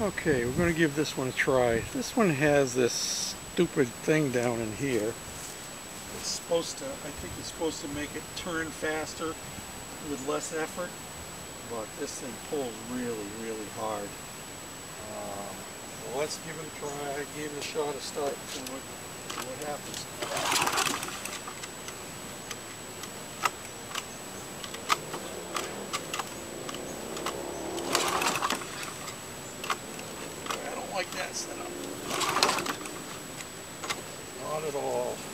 Okay, we're going to give this one a try. This one has this stupid thing down in here. It's supposed to, I think it's supposed to make it turn faster with less effort, but this thing pulls really, really hard. Um, let's give it a try. I gave it a shot of start to it. See what happens. I don't like that setup. Not at all.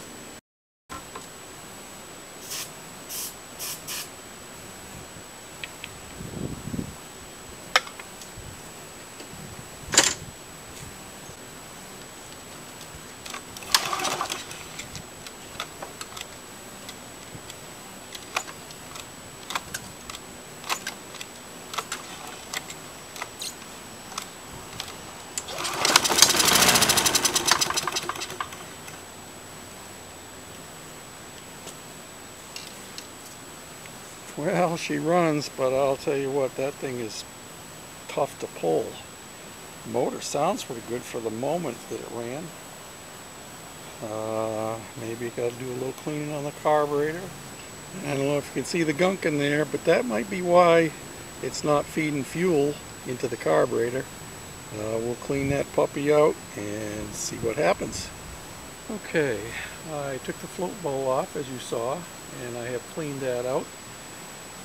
Well, she runs, but I'll tell you what, that thing is tough to pull. Motor sounds pretty good for the moment that it ran. Uh, maybe got to do a little cleaning on the carburetor. I don't know if you can see the gunk in there, but that might be why it's not feeding fuel into the carburetor. Uh, we'll clean that puppy out and see what happens. Okay, I took the float bowl off as you saw, and I have cleaned that out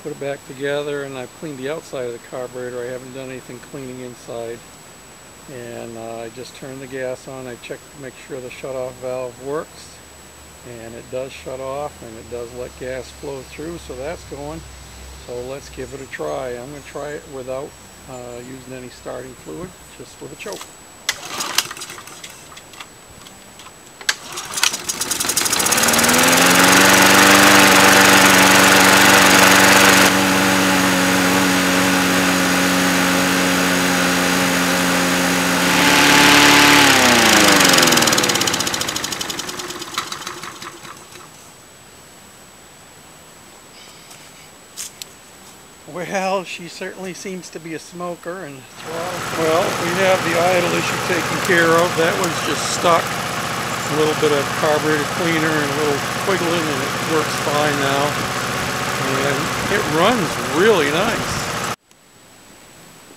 put it back together and I've cleaned the outside of the carburetor. I haven't done anything cleaning inside. And uh, I just turned the gas on. I checked to make sure the shut-off valve works. And it does shut off and it does let gas flow through, so that's going. So let's give it a try. I'm going to try it without uh, using any starting fluid, just with a choke. Well, she certainly seems to be a smoker, and well, we have the idle issue taken care of. That one's just stuck. A little bit of carburetor cleaner and a little quiggling, and it works fine now. And it runs really nice.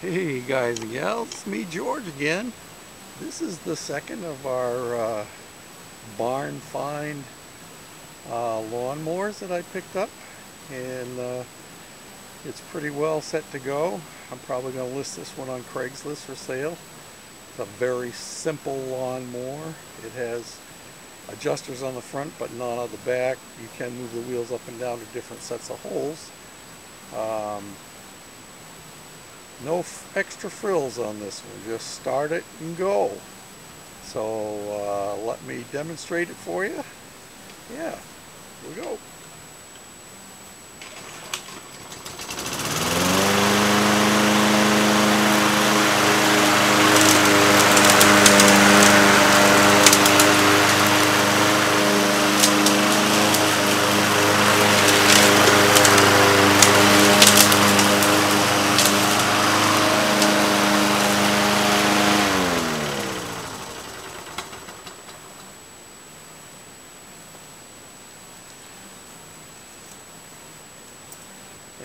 Hey guys and gals, it's me George again. This is the second of our uh, barn find uh, lawnmowers that I picked up, and. Uh, it's pretty well set to go. I'm probably going to list this one on Craigslist for sale. It's a very simple lawnmower. It has adjusters on the front but not on the back. You can move the wheels up and down to different sets of holes. Um, no extra frills on this one. Just start it and go. So uh, let me demonstrate it for you. Yeah, here we go.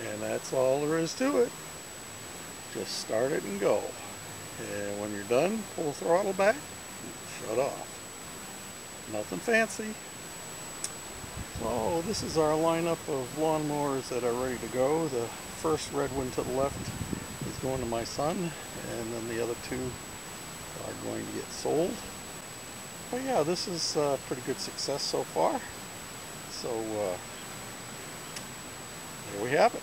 And that's all there is to it. Just start it and go. And when you're done, pull the throttle back, and shut off. Nothing fancy. So this is our lineup of lawnmowers that are ready to go. The first red one to the left is going to my son, and then the other two are going to get sold. But yeah, this is a pretty good success so far. So uh, there we have it.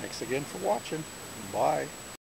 Thanks again for watching. Bye.